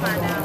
Pada.